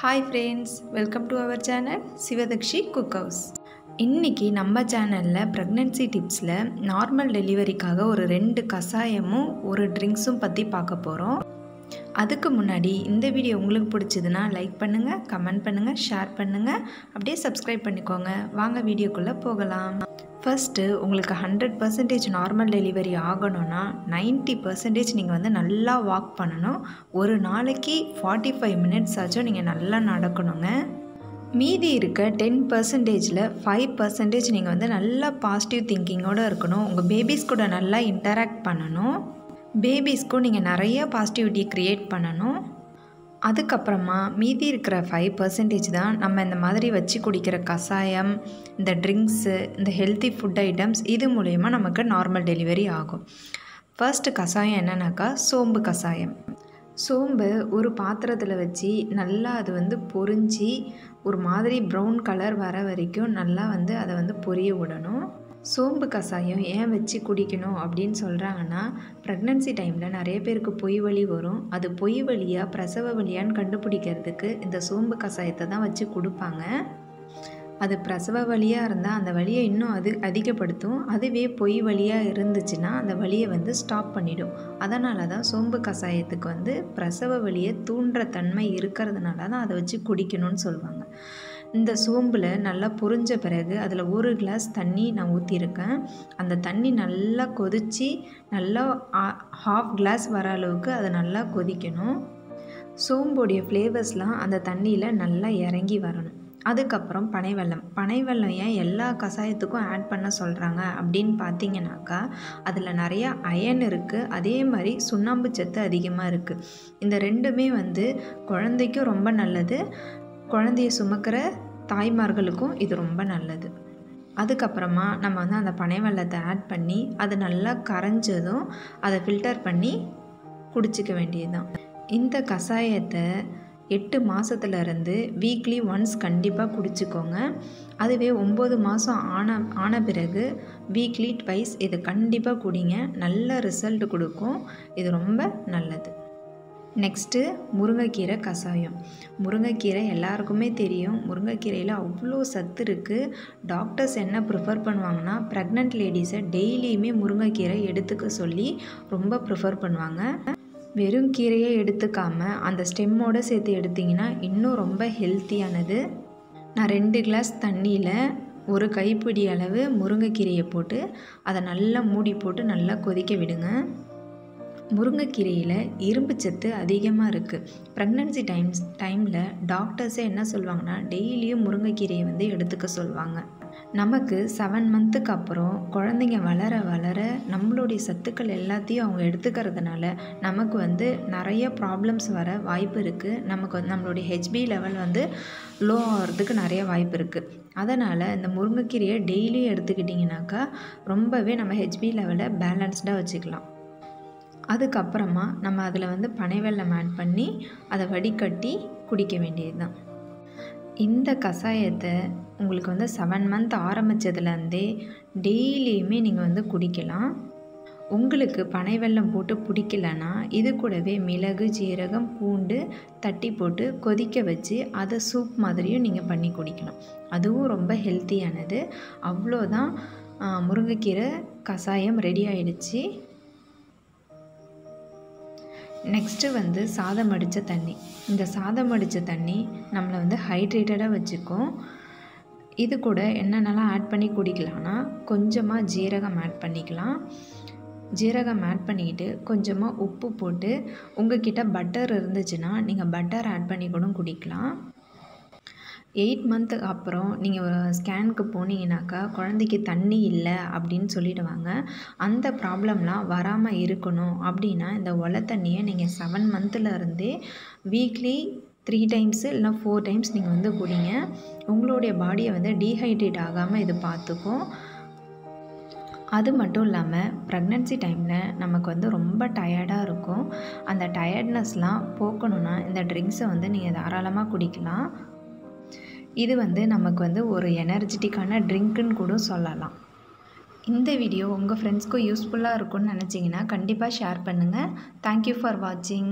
Hi friends welcome to our channel Sivadakshi cook house இன்றைக்கி நம்ம சேனலில் ப்ரெக்னென்சி டிப்ஸில் நார்மல் டெலிவரிக்காக ஒரு ரெண்டு கஷாயமும் ஒரு ட்ரிங்க்ஸும் பற்றி பார்க்க போகிறோம் அதுக்கு முன்னாடி இந்த வீடியோ உங்களுக்கு பிடிச்சதுன்னா லைக் பண்ணுங்கள் கமெண்ட் பண்ணுங்கள் ஷேர் பண்ணுங்கள் அப்படியே சப்ஸ்கிரைப் பண்ணிக்கோங்க. வாங்க வீடியோக்குள்ளே போகலாம். ஃபஸ்ட்டு உங்களுக்கு ஹண்ட்ரட் பர்சன்டேஜ் நார்மல் டெலிவரி ஆகணும்னா நைன்ட்டி பர்சன்டேஜ் நீங்கள் வந்து நல்லா வாக் பண்ணணும். ஒரு நாளைக்கு ஃபார்ட்டி ஃபைவ் மினிட்ஸ் ஆச்சும் நீங்கள் நல்லா நடக்கணுங்க. மீதி இருக்க டென் பர்சன்டேஜில் ஃபைவ் பர்சன்டேஜ் நீங்கள் வந்து நல்லா பாசிட்டிவ் திங்கிங்கோடு இருக்கணும். உங்கள் பேபிஸ் கூட நல்லா இன்டராக்ட் பண்ணணும். பேபிஸ்க்கும் நீங்கள் நிறைய பாசிட்டிவிட்டி க்ரியேட் பண்ணணும். அதுக்கப்புறமா மீதி இருக்கிற ஃபைவ் பர்சன்டேஜ் தான் நம்ம இந்த மாதிரி வச்சு குடிக்கிற கஷாயம் இந்த ட்ரிங்க்ஸு இந்த ஹெல்த்தி ஃபுட் ஐட்டம்ஸ் இது மூலயமா நமக்கு நார்மல் டெலிவரி ஆகும். ஃபர்ஸ்ட்டு கஷாயம் என்னன்னாக்கா சோம்பு கஷாயம். சோம்பு ஒரு பாத்திரத்தில் வச்சு நல்லா அது வந்து பொரிஞ்சு ஒரு மாதிரி ப்ரௌன் கலர் வர வரைக்கும் நல்லா வந்து அதை வந்து பொரிய விடணும். சோம்பு கஷாயம் ஏன் வச்சு குடிக்கணும் அப்படின்னு சொல்கிறாங்கன்னா ப்ரெக்னென்சி டைமில் நிறைய பேருக்கு பொய் வலி வரும். அது பொய் வலியாக பிரசவ வலியான்னு கண்டுபிடிக்கிறதுக்கு இந்த சோம்பு கஷாயத்தை தான் வச்சு கொடுப்பாங்க. அது பிரசவ வலியாக இருந்தால் அந்த வலியை இன்னும் அது அதிகப்படுத்தும். அதுவே பொய் வலியாக இருந்துச்சுன்னா அந்த வலியை வந்து ஸ்டாப் பண்ணிடும். அதனால தான் சோம்பு கஷாயத்துக்கு வந்து பிரசவ வழியை தூண்டுற தன்மை இருக்கிறதுனால தான் அதை வச்சு குடிக்கணும்னு சொல்லுவாங்க. இந்த சோம்பில் நல்லா பொரிஞ்ச பிறகு அதில் ஒரு கிளாஸ் தண்ணி நான் ஊற்றிருக்கேன் அந்த தண்ணி நல்லா கொதித்து நல்லா ஹாஃப் கிளாஸ் வர அளவுக்கு அதை நல்லா கொதிக்கணும். சோம்போடைய ஃப்ளேவர்ஸ்லாம் அந்த தண்ணியில் நல்லா இறங்கி வரணும். அதுக்கப்புறம் பனைவெல்லம். பனைவெல்லம் ஏன் எல்லா கஷாயத்துக்கும் ஆட் பண்ண சொல்கிறாங்க அப்படின்னு பார்த்தீங்கன்னாக்கா அதில் நிறையா அயன் இருக்குது அதே மாதிரி சுண்ணாம்பு சத்து அதிகமாக இருக்குது இந்த ரெண்டுமே வந்து குழந்தைக்கும் ரொம்ப நல்லது. குழந்தைய சுமக்கிற தாய்மார்களுக்கும் இது ரொம்ப நல்லது. அதுக்கப்புறமா நம்ம வந்து அந்த பனை வெள்ளத்தை ஆட் பண்ணி அது நல்லா கரைஞ்சதும் அதை ஃபில்டர் பண்ணி குடிச்சிக்க வேண்டியது தான் இந்த கஷாயத்தை எட்டு மாதத்துலேருந்து வீக்லி ஒன்ஸ் கண்டிப்பாக குடிச்சிக்கோங்க. அதுவே ஒம்பது மாதம் ஆன ஆன பிறகு வீக்லி ட்வைஸ் இதை கண்டிப்பாக குடிங்க. நல்ல ரிசல்ட் கொடுக்கும். இது ரொம்ப நல்லது. நெக்ஸ்ட்டு முருங்கைக்கீரை கஷாயம் முருங்கைக்கீரை எல்லாருக்குமே தெரியும். முருங்கைக்கீரையில் அவ்வளோ சத்து இருக்குது டாக்டர்ஸ் என்ன ப்ரிஃபர் பண்ணுவாங்கன்னா ப்ரெக்னென்ட் லேடிஸை டெய்லியுமே முருங்கைக்கீரை எடுத்துக்க சொல்லி ரொம்ப ப்ரிஃபர் பண்ணுவாங்க. வெறும் கீரையை எடுத்துக்காமல் அந்த ஸ்டெம்மோடு சேர்த்து எடுத்திங்கன்னா இன்னும் ரொம்ப ஹெல்த்தியானது நான் ரெண்டு கிளாஸ் தண்ணியில் ஒரு கைப்பிடி அளவு முருங்கைக்கீரையை போட்டு அதை நல்லா மூடி போட்டு நல்லா கொதிக்க விடுங்க. முருங்கைக்கீரையில் இரும்பு சத்து அதிகமாக இருக்குது ப்ரெக்னன்சி டைம்ஸ் டைமில் டாக்டர்ஸே என்ன சொல்லுவாங்கன்னா டெய்லியும் முருங்கைக்கீரையை வந்து எடுத்துக்க சொல்லுவாங்க நமக்கு செவன் மந்த்துக்கு அப்புறம் குழந்தைங்க வளர வளர நம்மளுடைய சத்துக்கள் எல்லாத்தையும் அவங்க எடுத்துக்கிறதுனால நமக்கு வந்து நிறைய ப்ராப்ளம்ஸ் வர வாய்ப்பு இருக்குது நமக்கு வந்து நம்மளுடைய ஹெச்பி லெவல் வந்து லோ ஆகிறதுக்கு நிறைய வாய்ப்பு இருக்குது அதனால் இந்த முருங்கைக்கீரையை டெய்லியும் எடுத்துக்கிட்டிங்கனாக்கா ரொம்பவே நம்ம ஹெச்பி லெவலை பேலன்ஸ்டாக வச்சுக்கலாம். அதுக்கப்புறமா நம்ம அதில் வந்து பனை வெள்ளம் ஆட் பண்ணி அதை வடிகட்டி குடிக்க வேண்டியது தான் இந்த கஷாயத்தை உங்களுக்கு வந்து செவன் மந்த் ஆரம்பித்ததுலேருந்தே டெய்லியுமே நீங்கள் வந்து குடிக்கலாம். உங்களுக்கு பனை வெல்லம் போட்டு பிடிக்கலன்னா இது கூடவே மிளகு ஜீரகம் பூண்டு தட்டி போட்டு கொதிக்க வச்சு அதை சூப் மாதிரியும் நீங்கள் பண்ணி குடிக்கலாம். அதுவும் ரொம்ப ஹெல்த்தியானது அவ்வளோதான் முருங்கைக்கீரை கஷாயம் ரெடி ஆயிடுச்சு. நெக்ஸ்ட்டு வந்து சாதம் அடித்த தண்ணி. இந்த சாதம் அடித்த தண்ணி நம்மளை வந்து ஹைட்ரேட்டடாக வச்சுக்கும். இது கூட என்னென்னலாம் ஆட் பண்ணி குடிக்கலாம்னா கொஞ்சமாக ஜீரகம் ஆட் பண்ணிக்கலாம். ஜீரகம் ஆட் பண்ணிக்கிட்டு கொஞ்சமாக உப்பு போட்டு உங்ககிட்ட பட்டர் இருந்துச்சுன்னா நீங்கள் பட்டர் ஆட் பண்ணி கூட குடிக்கலாம். எயிட் மந்த்துக்கு அப்புறம் நீங்கள் ஸ்கேனுக்கு போனீங்கனாக்கா குழந்தைக்கு தண்ணி இல்லை அப்படின்னு சொல்லிடுவாங்க. அந்த ப்ராப்ளம்லாம் வராமல் இருக்கணும் அப்படின்னா இந்த ஒலை தண்ணியை நீங்கள் செவன் மந்த்துலேருந்தே வீக்லி த்ரீ டைம்ஸு இல்லைனா ஃபோர் டைம்ஸ் நீங்கள் வந்து குடிங்க. உங்களுடைய பாடியை வந்து டீஹைட்ரேட் ஆகாமல் இது பார்த்துக்கும் அது மட்டும் இல்லாமல் ப்ரெக்னென்சி டைமில் நமக்கு வந்து ரொம்ப டயர்டாக இருக்கும். அந்த டயர்ட்னஸ்லாம் போக்கணுன்னா இந்த ட்ரிங்க்ஸை வந்து நீங்கள் தாராளமாக குடிக்கலாம். இது வந்து நமக்கு வந்து ஒரு எனர்ஜெட்டிக்கான ட்ரிங்க்குன்னு கூட சொல்லலாம். இந்த வீடியோ உங்கள் ஃப்ரெண்ட்ஸ்க்கும் யூஸ்ஃபுல்லாக இருக்கும்னு நினச்சிங்கன்னா கண்டிப்பாக ஷேர் பண்ணுங்கள் தேங்க்யூ ஃபார் வாட்சிங்